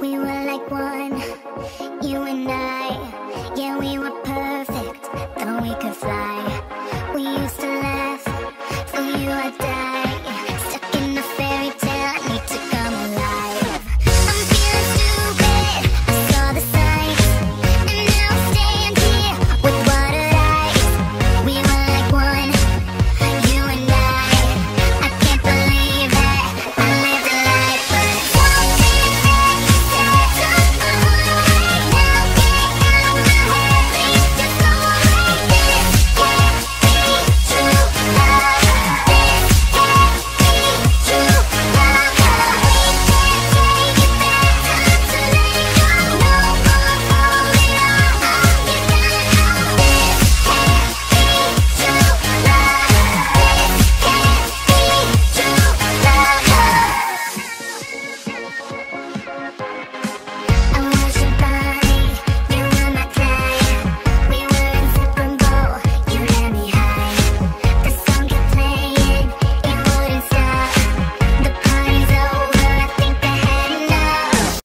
We were like one, you and I. Yeah, we were perfect, though we could fly. We used to laugh, for you I'd die.